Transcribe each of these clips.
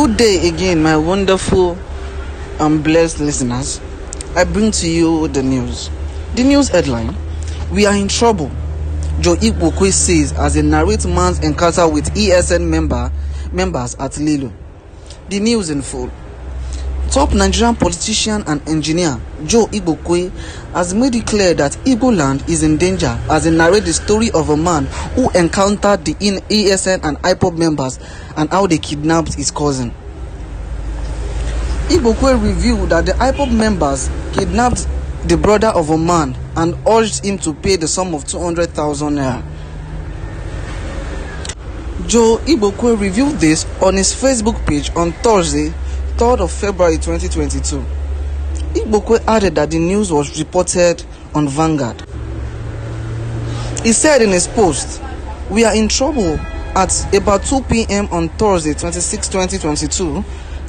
Good day again, my wonderful and blessed listeners. I bring to you the news. The news headline We are in trouble. Joe Igbokwe says as he narrates man's encounter with ESN member members at Lilo. The news in full. Top Nigerian politician and engineer Joe Igbokwe has made it clear that Igbo land is in danger as he narrates the story of a man who encountered the ESN and IPOB members and how they kidnapped his cousin. Igbokwe revealed that the IPOB members kidnapped the brother of a man and urged him to pay the sum of 200,000 naira. Joe Igbokwe revealed this on his Facebook page on Thursday, 3rd of February 2022. Igbokwe added that the news was reported on Vanguard. He said in his post, We are in trouble. At about 2 p.m. on Thursday, 26, 2022,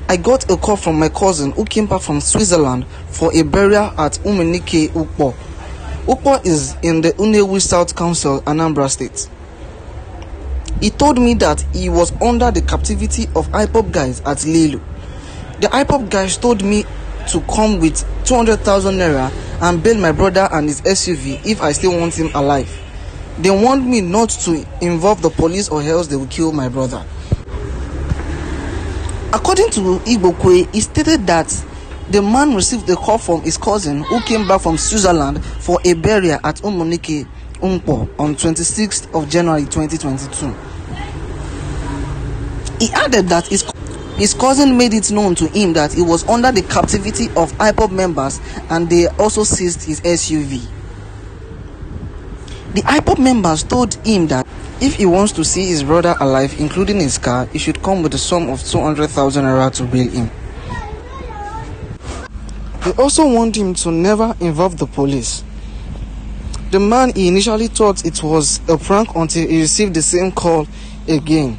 I got a call from my cousin who came back from Switzerland for a burial at Umenike Ukpo. Ukpo is in the Nnewi South Council, Anambra State. He told me that he was under the captivity of IPOB guys at Lelu. The IPOP guys told me to come with 200,000 naira and bail my brother and his SUV if I still want him alive. They warned me not to involve the police or else they will kill my brother. According to Igbokwe, he stated that the man received a call from his cousin who came back from Switzerland for a burial at Umunike Umpo on 26th of January 2022. He added that his his cousin made it known to him that he was under the captivity of IPOB members and they also seized his SUV. The IPOB members told him that if he wants to see his brother alive, including his car, he should come with a sum of 200,000 naira to bail him. They also warned him to never involve the police. The man he initially thought it was a prank until he received the same call again.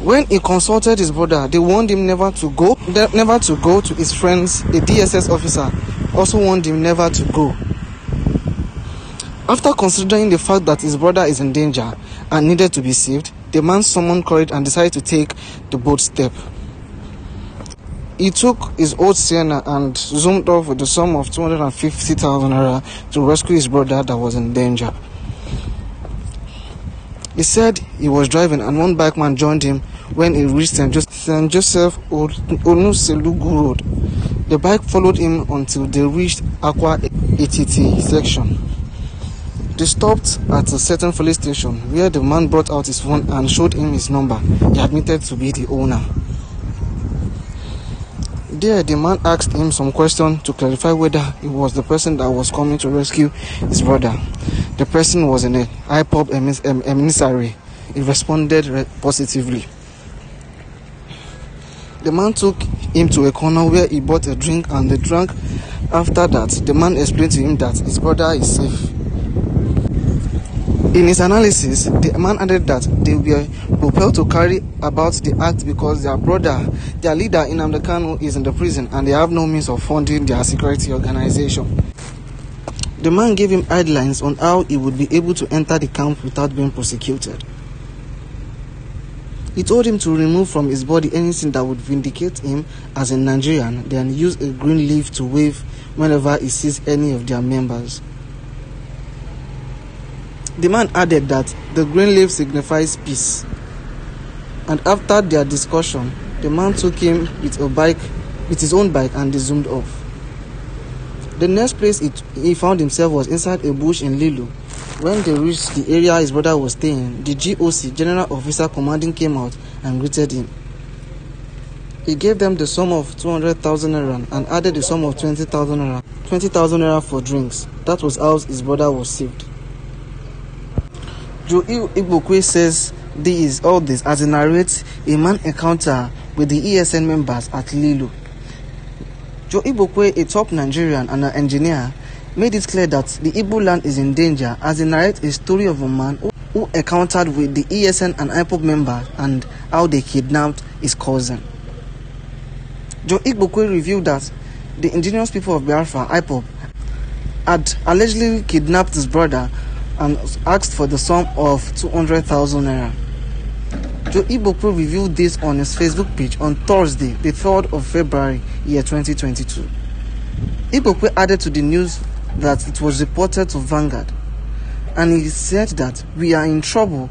When he consulted his brother, they warned him never to go, never to go to his friends. A DSS officer also warned him never to go. After considering the fact that his brother is in danger and needed to be saved, the man summoned courage and decided to take the bold step. He took his old Sienna and zoomed off with the sum of 250,000 naira to rescue his brother that was in danger. He said he was driving and one bike man joined him when he reached St. Joseph, St. Joseph Onuselugu Road. The bike followed him until they reached Aqua ATT section. They stopped at a certain police station where the man brought out his phone and showed him his number. He admitted to be the owner. There, the man asked him some questions to clarify whether he was the person that was coming to rescue his brother. The person was in a IPOP emissary. He responded positively. The man took him to a corner where he bought a drink and they drank. After that, the man explained to him that his brother is safe. In his analysis, the man added that they were propelled to carry about the act because their brother, their leader in Nnamdi Kanu, is in the prison and they have no means of funding their security organization. The man gave him guidelines on how he would be able to enter the camp without being prosecuted. He told him to remove from his body anything that would vindicate him as a Nigerian, then use a green leaf to wave whenever he sees any of their members. The man added that the green leaf signifies peace. And after their discussion, the man took him with a bike, with his own bike, and they zoomed off. The next place it, he found himself was inside a bush in Lilu. When they reached the area his brother was staying, the GOC, General Officer Commanding, came out and greeted him. He gave them the sum of 200,000 naira and added the sum of 20,000 naira, 20,000 naira for drinks. That was how his brother was saved. Joe Igbokwe says this, all this as he narrates a man encounter with the ESN members at Lilo. Joe Igbokwe, a top Nigerian and an engineer, made it clear that the Igbo land is in danger as he narrates a story of a man who, who encountered with the ESN and IPOB members and how they kidnapped his cousin. Joe Igbokwe revealed that the indigenous people of Biafra, IPOB, had allegedly kidnapped his brother and asked for the sum of 200,000 naira. Joe Igbokwe revealed this on his Facebook page on Thursday, the 3rd of February, year 2022. Igbokwe added to the news that it was reported to Vanguard, and he said that we are in trouble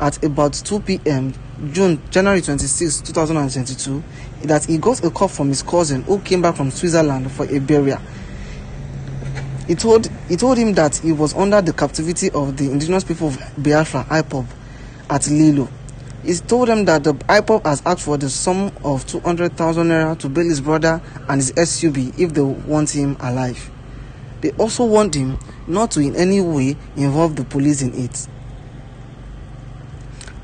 at about 2 p.m. June January 26, 2022, that he got a call from his cousin who came back from Switzerland for a burial. He told he told him that he was under the captivity of the indigenous people of Biafra, IPOB, at Lilo. He told them that the IPOB has asked for the sum of 200,000 naira to bail his brother and his SUV if they want him alive. They also want him not to in any way involve the police in it.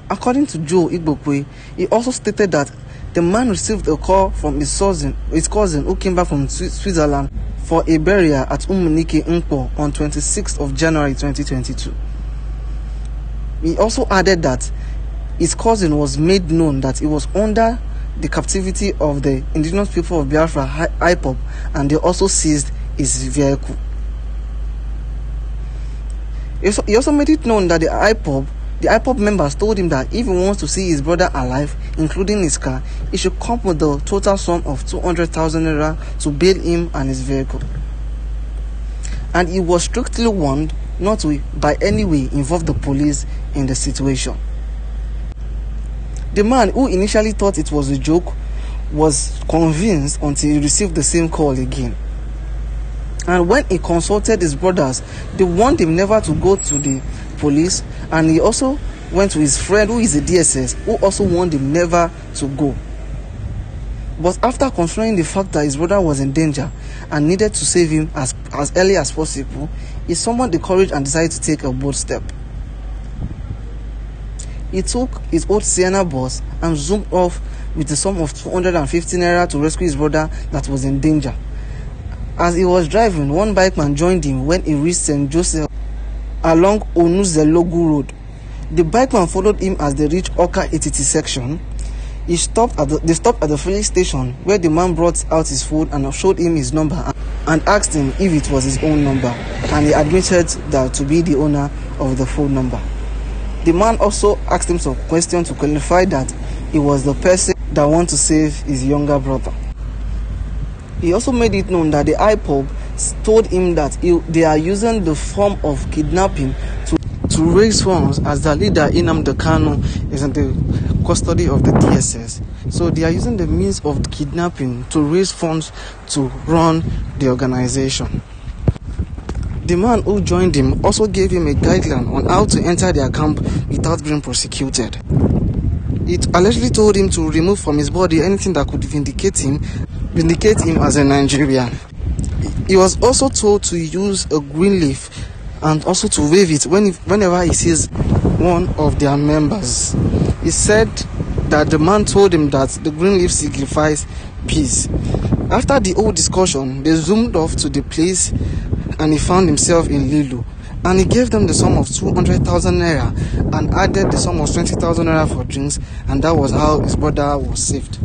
According to Joe Igbokwe, he also stated that the man received a call from his cousin, his cousin who came back from Switzerland for a burial at Umunike Nkpo on 26th of January 2022. He also added that his cousin was made known that he was under the captivity of the indigenous people of Biafra, IPOB, and they also seized his vehicle. He also made it known that the IPOB the IPOB members told him that if he wants to see his brother alive, including his car, he should come with the total sum of 200,000 naira to bail him and his vehicle. And he was strictly warned not to, by any way, involve the police in the situation. The man who initially thought it was a joke was convinced until he received the same call again. And when he consulted his brothers, they warned him never to go to the police and he also went to his friend who is a DSS who also warned him never to go. But after considering the fact that his brother was in danger and needed to save him as, as early as possible, he summoned the courage and decided to take a bold step. He took his old Sienna bus and zoomed off with the sum of 250 naira to rescue his brother that was in danger. As he was driving, one bikeman joined him when he reached St. Joseph along Onuzelogu Road. The bikeman followed him as they reached Oka ATT section. He stopped at the, they stopped at the filling station where the man brought out his phone and showed him his number and asked him if it was his own number and he admitted that to be the owner of the phone number. The man also asked him some questions to clarify that he was the person that wanted to save his younger brother. He also made it known that the IPOB told him that he, they are using the form of kidnapping to, to raise funds as the leader Nnamdi Kanu is in the custody of the DSS. So they are using the means of kidnapping to raise funds to run the organization. The man who joined him also gave him a guideline on how to enter their camp without being prosecuted. It allegedly told him to remove from his body anything that could vindicate him, vindicate him as a Nigerian. He was also told to use a green leaf and also to wave it when, whenever he sees one of their members. He said that the man told him that the green leaf signifies peace. After the whole discussion, they zoomed off to the place and he found himself in Lilo. And he gave them the sum of 200,000 naira and added the sum of 20,000 naira for drinks, and that was how his brother was saved.